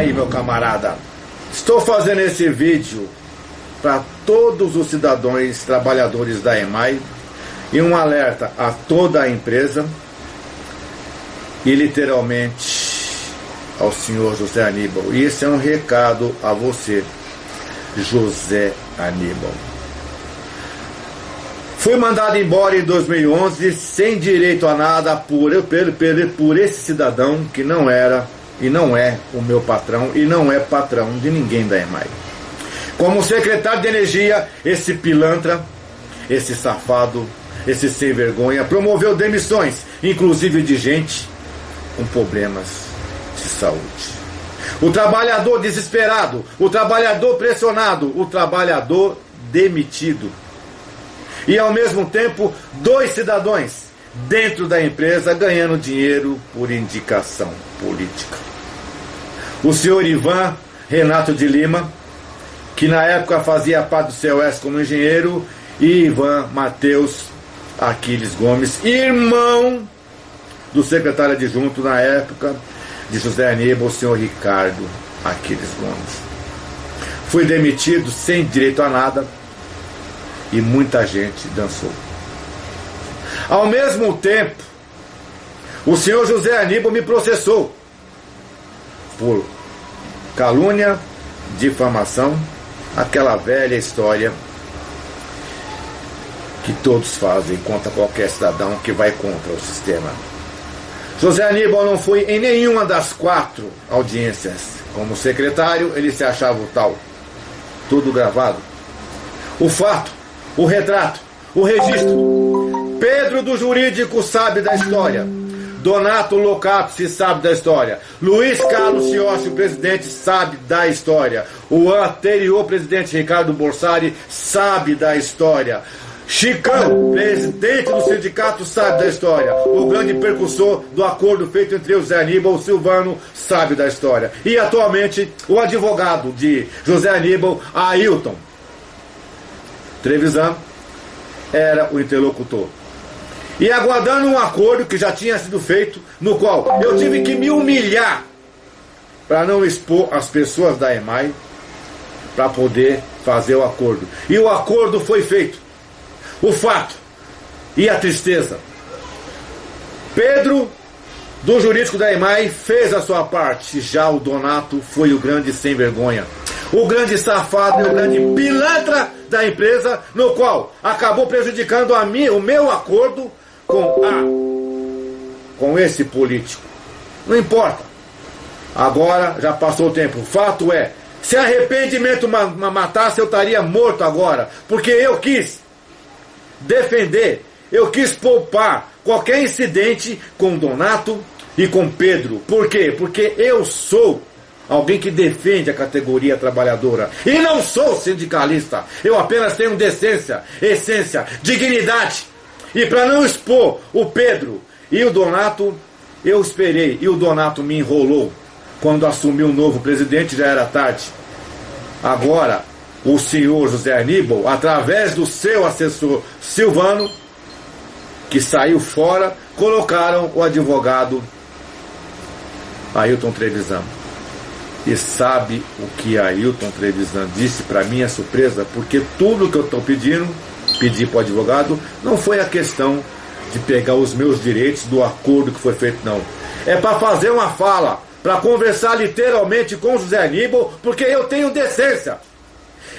aí, meu camarada? Estou fazendo esse vídeo para todos os cidadãos trabalhadores da EMAI e um alerta a toda a empresa e literalmente ao senhor José Aníbal. E esse é um recado a você, José Aníbal. Fui mandado embora em 2011 sem direito a nada por, por, por esse cidadão que não era e não é o meu patrão e não é patrão de ninguém da EMAI. Como secretário de Energia, esse pilantra, esse safado, esse sem vergonha, promoveu demissões, inclusive de gente com problemas de saúde. O trabalhador desesperado, o trabalhador pressionado, o trabalhador demitido. E ao mesmo tempo, dois cidadãos dentro da empresa ganhando dinheiro por indicação política. O senhor Ivan Renato de Lima, que na época fazia parte do COS como engenheiro, e Ivan Matheus Aquiles Gomes, irmão do secretário adjunto na época de José Aníbal, o senhor Ricardo Aquiles Gomes. Fui demitido sem direito a nada e muita gente dançou. Ao mesmo tempo, o senhor José Aníbal me processou por calúnia, difamação, aquela velha história que todos fazem contra qualquer cidadão que vai contra o sistema. José Aníbal não foi em nenhuma das quatro audiências. Como secretário, ele se achava o tal. Tudo gravado. O fato, o retrato, o registro. Pedro do Jurídico sabe da história. Donato Locato se sabe da história. Luiz Carlos Ciossi, o presidente, sabe da história. O anterior presidente Ricardo Borsari sabe da história. Chicão, presidente do sindicato, sabe da história. O grande percussor do acordo feito entre o Zé Aníbal e o Silvano sabe da história. E atualmente o advogado de José Aníbal, Ailton Trevisan, era o interlocutor e aguardando um acordo que já tinha sido feito, no qual eu tive que me humilhar para não expor as pessoas da EMAI para poder fazer o acordo. E o acordo foi feito. O fato e a tristeza. Pedro, do jurídico da EMAI, fez a sua parte. Já o Donato foi o grande sem vergonha. O grande safado o grande pilantra da empresa, no qual acabou prejudicando a mim, o meu acordo com A, com esse político. Não importa. Agora já passou o tempo. O fato é, se arrependimento matasse, eu estaria morto agora. Porque eu quis defender, eu quis poupar qualquer incidente com Donato e com Pedro. Por quê? Porque eu sou alguém que defende a categoria trabalhadora. E não sou sindicalista. Eu apenas tenho decência, essência, dignidade. E para não expor o Pedro e o Donato, eu esperei e o Donato me enrolou. Quando assumiu o novo presidente já era tarde. Agora, o senhor José Aníbal, através do seu assessor Silvano, que saiu fora, colocaram o advogado Ailton Trevisan. E sabe o que Ailton Trevisan disse para minha surpresa? Porque tudo que eu estou pedindo pedir para o advogado não foi a questão de pegar os meus direitos do acordo que foi feito, não. É para fazer uma fala, para conversar literalmente com José Aníbal, porque eu tenho decência.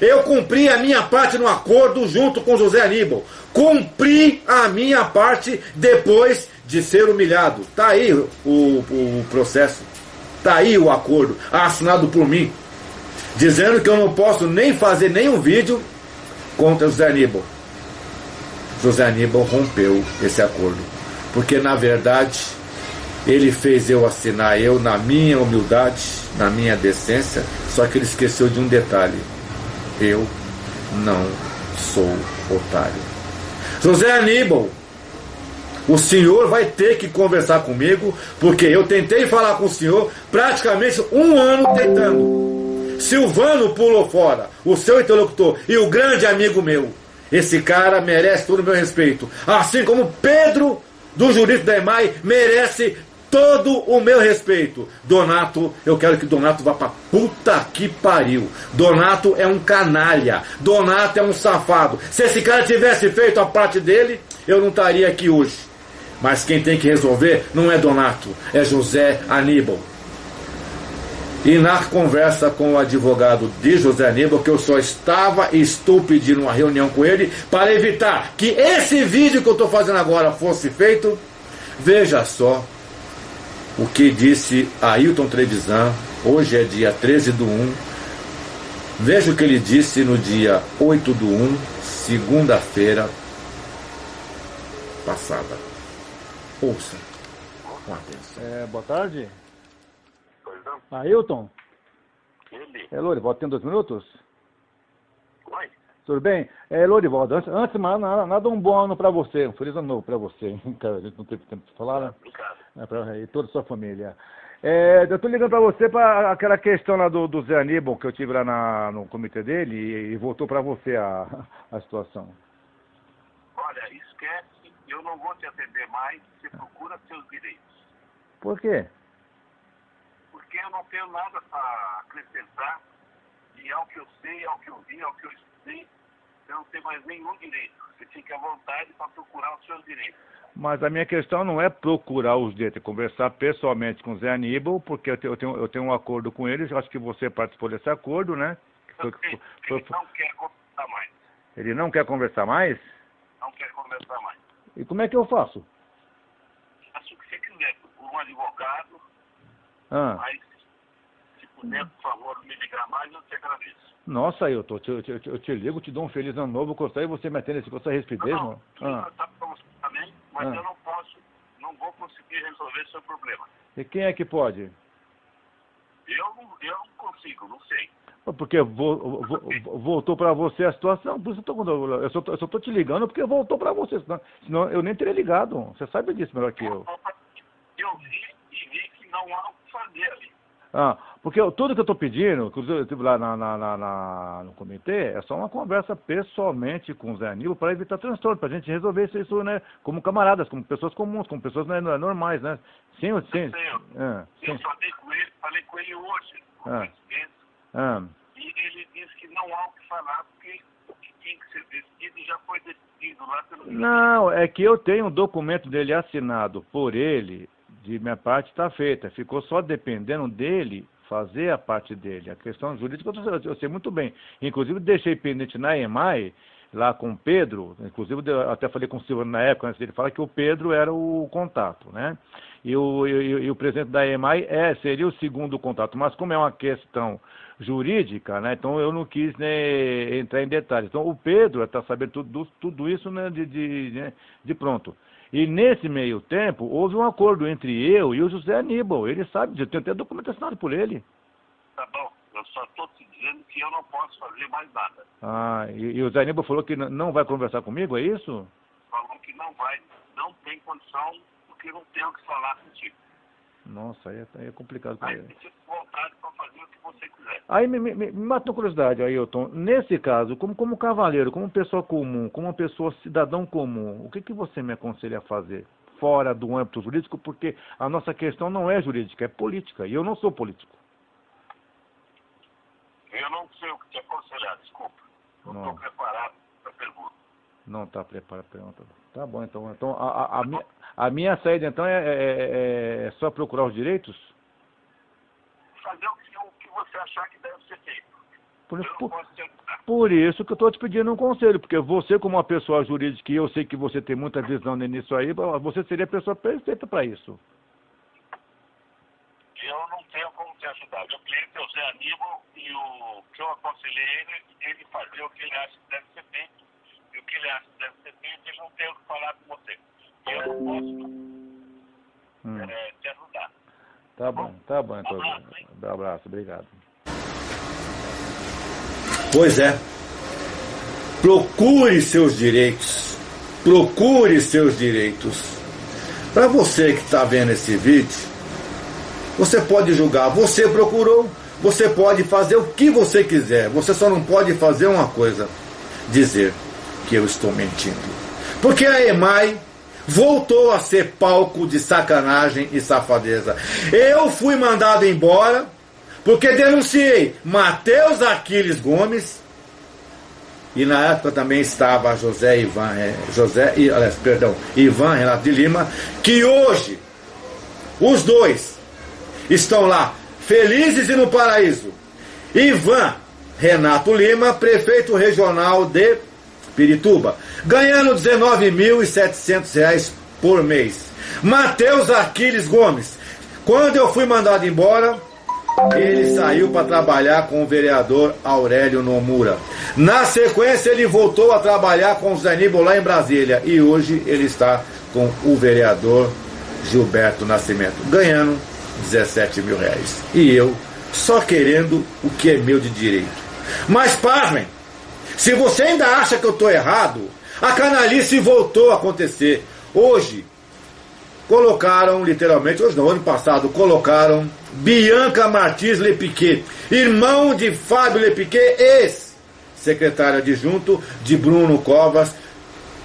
Eu cumpri a minha parte no acordo junto com José Aníbal. Cumpri a minha parte depois de ser humilhado. Tá aí o, o processo. Tá aí o acordo assinado por mim. Dizendo que eu não posso nem fazer nenhum vídeo contra José Aníbal. José Aníbal rompeu esse acordo. Porque, na verdade, ele fez eu assinar, eu, na minha humildade, na minha decência, só que ele esqueceu de um detalhe: eu não sou otário. José Aníbal, o senhor vai ter que conversar comigo, porque eu tentei falar com o senhor praticamente um ano tentando. Silvano pulou fora, o seu interlocutor e o grande amigo meu. Esse cara merece todo o meu respeito. Assim como Pedro, do jurídico da EMAI, merece todo o meu respeito. Donato, eu quero que Donato vá pra puta que pariu. Donato é um canalha. Donato é um safado. Se esse cara tivesse feito a parte dele, eu não estaria aqui hoje. Mas quem tem que resolver não é Donato, é José Aníbal. E na conversa com o advogado de José Aníbal, que eu só estava e estou pedindo uma reunião com ele para evitar que esse vídeo que eu estou fazendo agora fosse feito, veja só o que disse Ailton Trevisan, hoje é dia 13 do 1. Veja o que ele disse no dia 8 do 1, segunda-feira passada. Ouça com atenção. É, boa tarde. Ailton? Ele. É Lorivaldo, tem dois minutos? Oi. Tudo bem? É Lorivaldo, antes, antes mas nada, nada um bom ano pra você, um feliz ano novo pra você. Cara, a gente não teve tempo de falar, né? Obrigado. É, pra, e toda a sua família. É, eu tô ligando pra você pra aquela questão lá do, do Zé Aníbal, que eu tive lá na, no comitê dele, e, e voltou pra você a, a situação. Olha, esquece, eu não vou te atender mais, você procura seus direitos. Por quê? Porque eu não tenho nada para acrescentar, e ao que eu sei, ao que eu vi, ao que eu estudei, eu não tenho mais nenhum direito. Você fica à vontade para procurar os seus direitos. Mas a minha questão não é procurar os direitos, é conversar pessoalmente com o Zé Aníbal, porque eu tenho, eu tenho, um acordo com ele, eu acho que você participou desse acordo, né? Foi- sei, foi- ele não quer conversar mais. ele não quer conversar mais? Não quer conversar mais. E como é que eu faço? Faça o que você quiser, procura um advogado, Ah, mas se puder, por favor, me ligar mais, eu te agradeço. nossa, eu, tô, eu, te- eu te ligo, te dou um feliz ano novo, gostei e você me atende esse com essa rispidez, Não, Ah, tá também, mas Ah. eu não posso, não vou conseguir resolver seu problema. e quem é que pode? Eu não, eu não consigo, não sei. Porque vo- vo- vo- voltou pra você a situação, por isso eu, tô, eu, só, tô- eu só tô te ligando porque voltou pra você, senão, senão eu nem teria ligado. Você sabe disso melhor que eu. Eu vi e vi que não há fazer ali. Ah, porque eu- tudo que eu estou pedindo, eu tive lá na, na- na- no comitê, é só uma conversa pessoalmente com o Zé Aníbal para evitar transtorno, para a gente resolver isso, isso, né, como camaradas, como pessoas comuns, como pessoas né, normais, né? Sim, sim. sei, Ah, Eu sim. falei com ele, falei com ele hoje, com Ah. Ah, e ele disse que não há o que falar, porque o que tinha que ser decidido já foi decidido lá pelo Não, é que eu tenho um documento dele assinado por ele, de minha parte está feita. Ficou só dependendo dele fazer a parte dele. A questão jurídica eu, eu sei muito bem. Inclusive deixei pendente na EMAI, lá com o Pedro, inclusive até falei com o Silvio na época, antes dele falar que o Pedro era o contato, né? E o, e, e o presidente da EMAI é, seria o segundo contato, mas como é uma questão jurídica, né? Então eu não quis né, entrar em detalhes. Então o Pedro está sabendo tudo, tudo isso né, de, de, né, de pronto. E nesse meio tempo houve um acordo entre eu e o José Aníbal. Ele sabe disso, tem até documento assinado por ele. Tá bom, eu só estou te dizendo que eu não posso fazer mais nada. Ah, e, e o Zé Aníbal falou que não vai conversar comigo, é isso? Falou que não vai, não tem condição, porque não tem o que falar contigo. Nossa, aí é, aí é complicado Aí vontade para fazer o que você quiser. Aí me, me, me mata uma curiosidade, Ailton. Nesse caso, como, como cavaleiro, como pessoa comum, como uma pessoa cidadão comum, o que, que você me aconselha a fazer? Fora do âmbito jurídico, porque a nossa questão não é jurídica, é política. E eu não sou político. Eu não sei o que te aconselhar, desculpa. Não estou preparado. Não está preparado para pergunta. Tá bom, então. Então a, a, a, minha, a minha saída então é, é- é só procurar os direitos? Fazer o que, o que você achar que deve ser feito. Por, por, por isso que eu estou te pedindo um conselho, porque você, como uma pessoa jurídica, e eu sei que você tem muita visão nisso aí, você seria a pessoa perfeita para isso. Eu não tenho como te ajudar. Meu cliente é o Zé Aníbal e o que eu aconselhei ele, ele fazer o que ele acha que deve ser feito. O que ele acha que deve ser feito, ele não tem o que falar com você. Eu não posso Hum. eh, te ajudar. Tá bom, tá bom, então. Abraço, hein? Um abraço, obrigado. Pois é. Procure seus direitos. Procure seus direitos. Para você que está vendo esse vídeo, você pode julgar. Você procurou. Você pode fazer o que você quiser. Você só não pode fazer uma coisa: dizer que eu estou mentindo. Porque a EMAI, voltou a ser palco de sacanagem e safadeza. Eu fui mandado embora porque denunciei Matheus Aquiles Gomes e na época também estava José Ivan, é, José, perdão, Ivan Renato de Lima, que hoje os dois estão lá felizes e no paraíso. Ivan Renato Lima, prefeito regional de Pirituba, ganhando R$ 19.700 por mês. Matheus Aquiles Gomes, quando eu fui mandado embora, ele saiu para trabalhar com o vereador Aurélio Nomura. Na sequência, ele voltou a trabalhar com o Níbal lá em Brasília. E hoje ele está com o vereador Gilberto Nascimento, ganhando 17 mil reais. E eu só querendo o que é meu de direito. Mas pasmem, se você ainda acha que eu estou errado, a canalice voltou a acontecer. Hoje, colocaram, literalmente, hoje não, ano passado, colocaram Bianca Martins Lepiquet, irmão de Fábio Lepiquet, ex-secretário adjunto de Bruno Covas,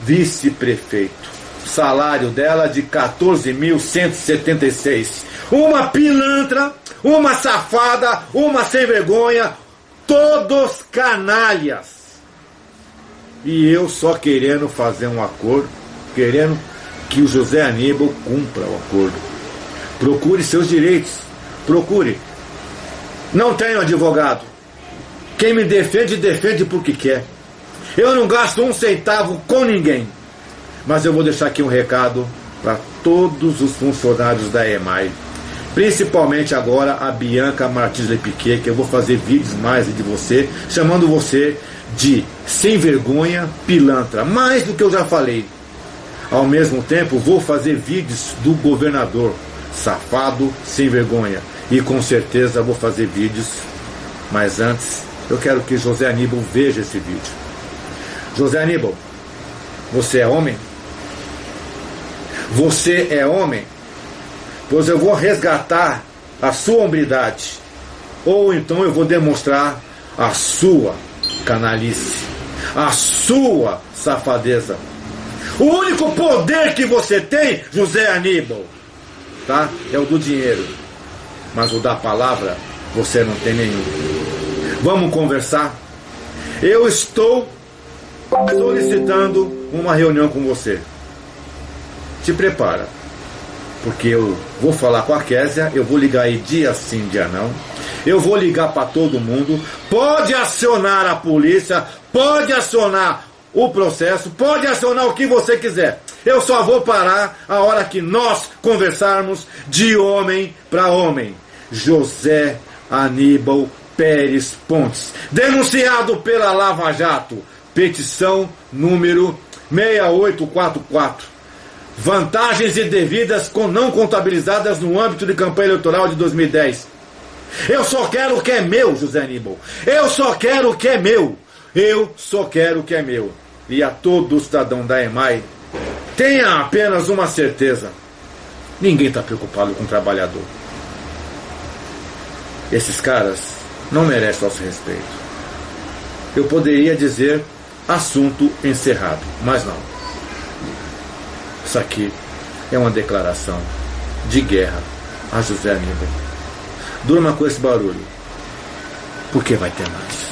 vice-prefeito. Salário dela de 14.176. Uma pilantra, uma safada, uma sem vergonha, todos canalhas. E eu só querendo fazer um acordo, querendo que o José Aníbal cumpra o acordo. Procure seus direitos. Procure. Não tenho advogado. Quem me defende, defende porque quer. Eu não gasto um centavo com ninguém. Mas eu vou deixar aqui um recado para todos os funcionários da EMAI. Principalmente agora a Bianca Martins Lepiquet, que eu vou fazer vídeos mais de você, chamando você de sem vergonha, pilantra. Mais do que eu já falei. Ao mesmo tempo, vou fazer vídeos do governador, safado, sem vergonha. E com certeza vou fazer vídeos. Mas antes, eu quero que José Aníbal veja esse vídeo. José Aníbal, você é homem? Você é homem? Pois eu vou resgatar a sua hombridade. Ou então eu vou demonstrar a sua canalice, a sua safadeza. O único poder que você tem, José Aníbal, tá? É o do dinheiro. Mas o da palavra você não tem nenhum. Vamos conversar? Eu estou solicitando uma reunião com você. Te prepara. Porque eu vou falar com a Késia, eu vou ligar aí dia sim, dia não. Eu vou ligar para todo mundo. Pode acionar a polícia, pode acionar o processo, pode acionar o que você quiser. Eu só vou parar a hora que nós conversarmos de homem para homem. José Aníbal Pérez Pontes, denunciado pela Lava Jato, petição número 6844. Vantagens indevidas não contabilizadas no âmbito de campanha eleitoral de 2010. Eu só quero o que é meu, José Aníbal. Eu só quero o que é meu. Eu só quero o que é meu e a todo cidadão da EMAI, tenha apenas uma certeza: ninguém está preocupado com o trabalhador. Esses caras não merecem nosso respeito. Eu poderia dizer assunto encerrado, mas não. Isso aqui é uma declaração de guerra a José Aníbal. Durma com esse barulho, porque vai ter mais.